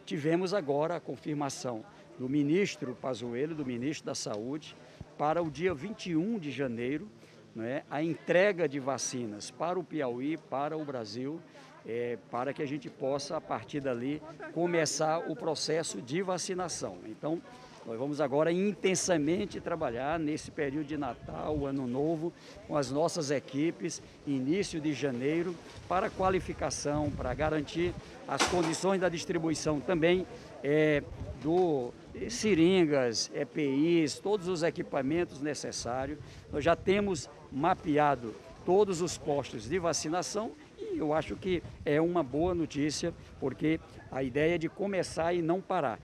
tivemos agora a confirmação do ministro Pazuello, do ministro da Saúde, para o dia 21 de janeiro, né, a entrega de vacinas para o Piauí, para o Brasil, é, para que a gente possa, a partir dali, começar o processo de vacinação. Então, nós vamos agora intensamente trabalhar nesse período de Natal, Ano Novo, com as nossas equipes, início de janeiro, para qualificação, para garantir as condições da distribuição também é, do seringas, EPIs, todos os equipamentos necessários. Nós já temos mapeado todos os postos de vacinação e eu acho que é uma boa notícia, porque a ideia é de começar e não parar.